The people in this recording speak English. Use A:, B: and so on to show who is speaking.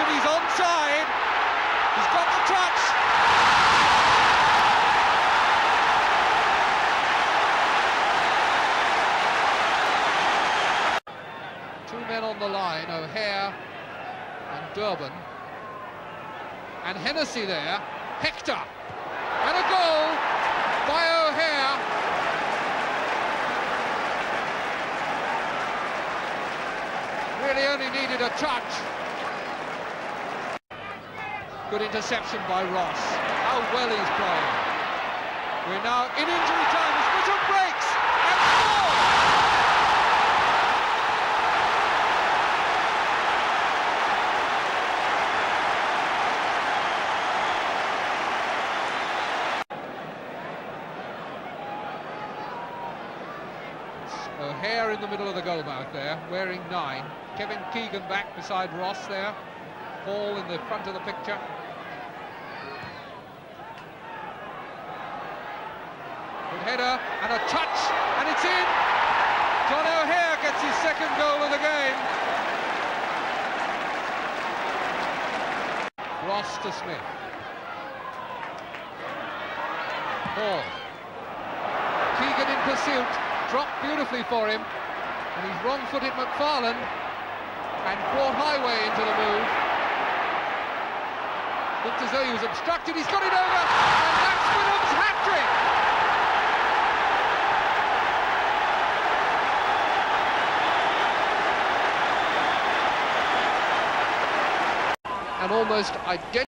A: And he's onside. He's got the touch. Two men on the line, O'Hare and Durban. And Hennessey there, Hector. And a goal by O'Hare. Really only needed a touch. Good interception by Ross. How well he's playing. We're now in injury time as Mitchell breaks and scores! O'Hare in the middle of the goal mouth there, wearing nine. Kevin Keegan back beside Ross there. Paul in the front of the picture. Good header and a touch, and it's in. John O'Hare gets his second goal of the game. Ross to Smith. Paul. Keegan in pursuit, dropped beautifully for him, and he's wrong-footed McFarland and brought Heighway into the move. Looked as though he was obstructed, he's got it over, and that's Whitham's hat-trick! And almost identical.